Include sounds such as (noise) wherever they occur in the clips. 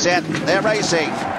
set, they're racing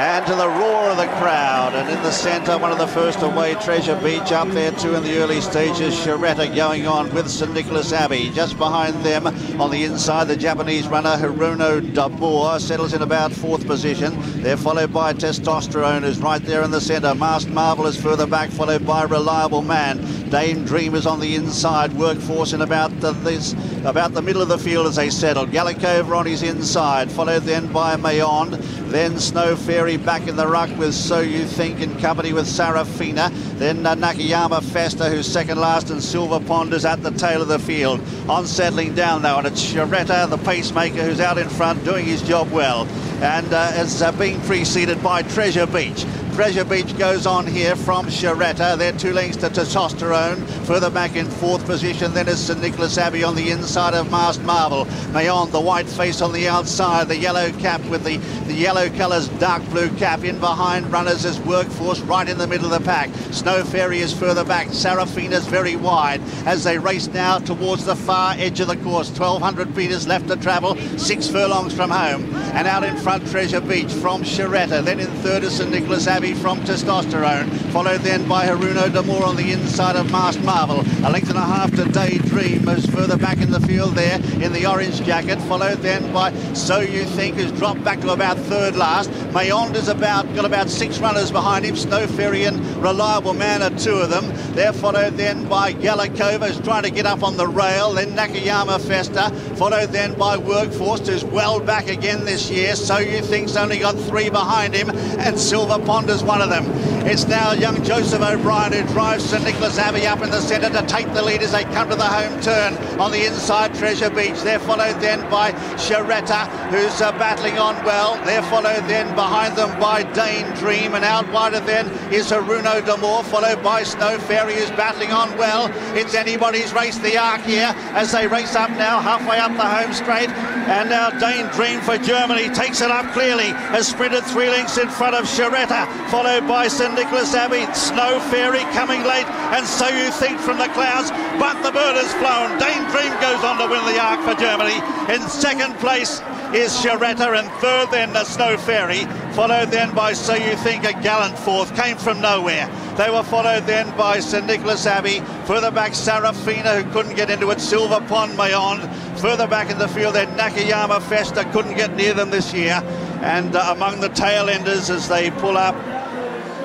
and to the roar of the crowd. And in the centre, one of the first away, Treasure Beach up there too in the early stages. Shareta going on with St Nicholas Abbey. Just behind them on the inside, the Japanese runner Hiruno d'Amour settles in about fourth position. They're followed by Testosterone, who's right there in the centre. Masked Marvel is further back, followed by Reliable Man. Danedream is on the inside. Workforce in about the, this, about the middle of the field as they settle. Galikova on his inside, followed then by Meandre. Then Snow Fairy back in the ruck with So You Think in company with Sarafina. Then uh, Nakayama Festa, who's second last, and Silver Pond is at the tail of the field. On settling down though, and it's Shareta, the pacemaker, who's out in front doing his job well. And uh, is uh, being preceded by Treasure Beach. Treasure Beach goes on here from Shareta. They're two lengths to Testosterone. Further back in fourth position, then is St Nicholas Abbey on the inside of Masked Marvel. Meandre, the white face on the outside, the yellow cap with the, the yellow colours, dark blue cap. In behind runners is Workforce right in the middle of the pack. Snow Fairy is further back. Sarafina's very wide as they race now towards the far edge of the course. 1,200 metres left to travel, six furlongs from home. And out in front, Treasure Beach from Shareta. Then in third is St Nicholas Abbey from Testosterone, followed then by Hiruno d'Amour on the inside of Masked Marvel. A length and a half to Danedream, moves further back in the field there in the orange jacket, followed then by So You Think, who's dropped back to about third last. Meandre is about, got about six runners behind him. Snow Fairy and Reliable Man are two of them. They're followed then by Galikova, who's trying to get up on the rail. Then Nakayama Festa, followed then by Workforce, who's well back again this year. So You Think's only got three behind him, and Silver Pond is one of them. It's now young Joseph O'Brien who drives St Nicholas Abbey up in the centre to take the lead as they come to the home turn on the inside Treasure Beach. They're followed then by Shareta, who's uh, battling on well. They're followed then behind them by Danedream, and out wider then is Hiruno d'Amour, followed by Snow Fairy, who's battling on well. It's anybody's race, the arc here, as they race up now, halfway up the home straight. And now Danedream for Germany takes it up clearly, has sprinted three lengths in front of Shareta, followed by St Nicholas Abbey. Snow Fairy coming late, and So You Think from the clouds, but the bird has flown. Danedream goes on to win the arc for Germany. In second place is Sharetta, and third then the Snow Fairy, followed then by So You Think a gallant fourth, came from nowhere. They were followed then by St Nicholas Abbey, further back Sarafina, who couldn't get into it, Silver Pond Meandre, further back in the field then Nakayama Festa, couldn't get near them this year, and uh, among the tail enders as they pull up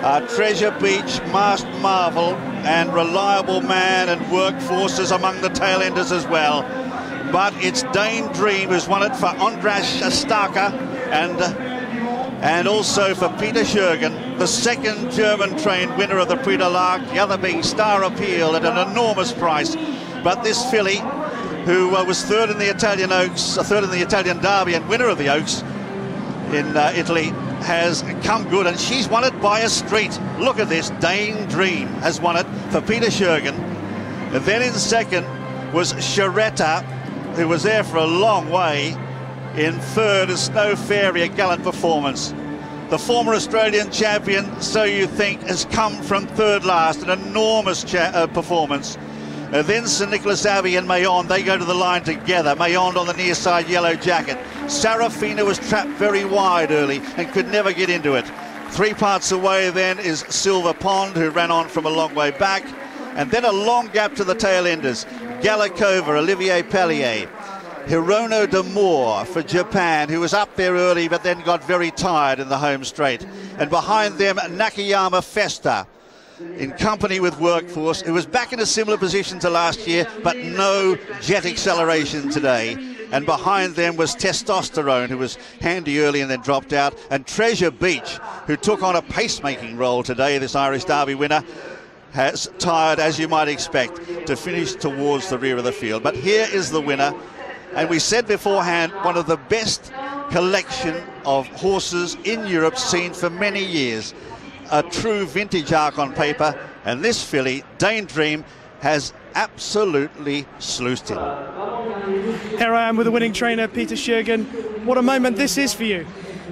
uh, Treasure Beach, Masked Marvel, and Reliable Man and Workforces among the tail enders as well. But it's Danedream who's won it for Andrasch Starke and uh, and also for Peter Schiergen, the second German-trained winner of the Prix de l'Arc, the other being Star Appeal at an enormous price. But this filly, who uh, was third in the Italian Oaks, uh, third in the Italian Derby and winner of the Oaks in uh, Italy, has come good, and she's won it by a street. Look at this. Danedream has won it for Peter Schiergen. And then in second was Shareta, who was there for a long way. In third is Snow Fairy, a gallant performance. The former Australian champion, So You Think, has come from third last, an enormous uh, performance. Uh, then St Nicholas Abbey and Meandre, they go to the line together. Meandre on the near side yellow jacket. Sarafina was trapped very wide early and could never get into it. Three parts away then is Silver Pond, who ran on from a long way back. And then a long gap to the tail enders. Galikova, Olivier Peslier. Hiruno d'Amour for Japan, who was up there early but then got very tired in the home straight. And behind them, Nakayama Festa in company with Workforce, who was back in a similar position to last year, but no jet acceleration today. And behind them was Testosterone, who was handy early and then dropped out. And Treasure Beach, who took on a pacemaking role today, this Irish Derby winner, has tired, as you might expect, to finish towards the rear of the field. But here is the winner. And we said beforehand, one of the best collection of horses in Europe seen for many years a true vintage arc on paper, and this filly, Danedream, has absolutely sluiced in. Here I am with the winning trainer, Peter Schiergen. What a moment this is for you.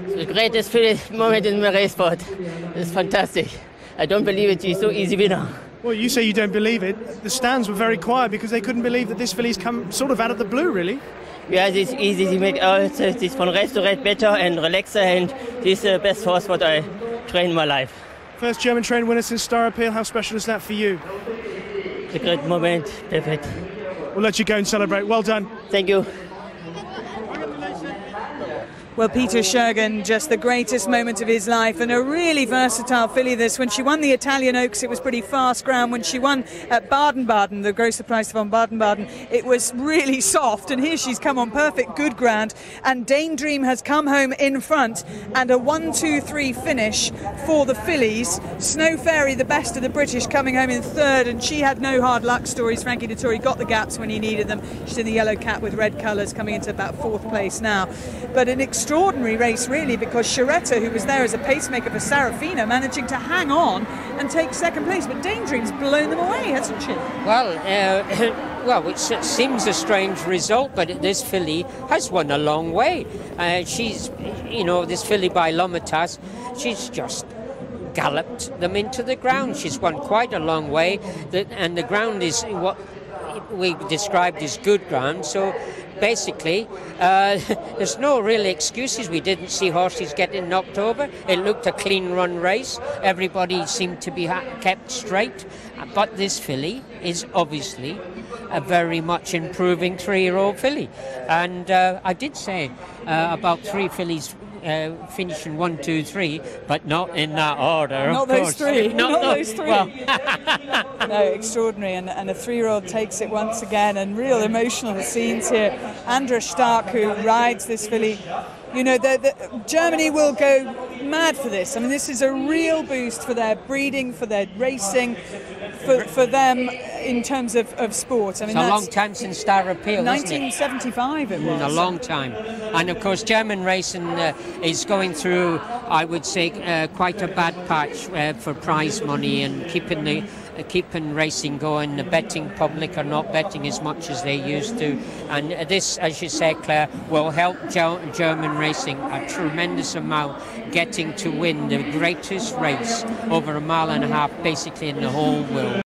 The greatest moment in my race sport. It's fantastic. I don't believe it. She's so easy winner. Well, you say you don't believe it. The stands were very quiet because they couldn't believe that this filly's come sort of out of the blue, really. yeah, it's easy to make out. It's from race to race better and relaxer, and this is the best horse what I train in my life. First German train winner since Star Appeal. How special is that for you? It's a great moment. Perfect. We'll let you go and celebrate. Well done. Thank you. Well, Peter Schiergen, just the greatest moment of his life, and a really versatile filly. This when she won the Italian Oaks, it was pretty fast ground. When she won at Baden-Baden, the Grosser Preis von Baden-Baden, it was really soft. And here she's come on perfect good ground, and Danedream has come home in front, and a one-two-three finish for the fillies. Snow Fairy, the best of the British, coming home in third, and she had no hard luck stories. Frankie Dettori got the gaps when he needed them. She's in the yellow cap with red colours, coming into about fourth place now. But an extraordinary race, really, because Shareta, who was there as a pacemaker for Sarafina, managing to hang on and take second place. But Danedream's blown them away, hasn't she? Well, uh, (laughs) well, which seems a strange result, but this filly has won a long way. Uh, she's, you know, this filly by Lomitas, she's just galloped them into the ground. She's won quite a long way, and the ground is what we described as good ground. So basically, uh, (laughs) there's no real excuses. We didn't see horses getting knocked over. It looked a clean run race. Everybody seemed to be kept straight. But this filly is obviously a very much improving three year old filly. And uh, I did say uh, about three fillies uh, finishing one, two, three, but not in that order. Not those course. three. (laughs) Not, not no, those three. Well, (laughs) (laughs) no, extraordinary. And, and a three-year-old takes it once again, and real emotional scenes here. Andrasch Starke, who rides this filly, you know, the, the, Germany will go mad for this. I mean, this is a real boost for their breeding, for their racing, for, for them in terms of, of sport. I mean, it's a long time since Star Appeal, 1975 it, it was. a long time. And of course, German racing uh, is going through, I would say, uh, quite a bad patch uh, for prize money and keeping the Uh, keeping racing going. The betting public are not betting as much as they used to, and this, as you say, Claire, will help German racing a tremendous amount, getting to win the greatest race over a mile and a half, basically in the whole world.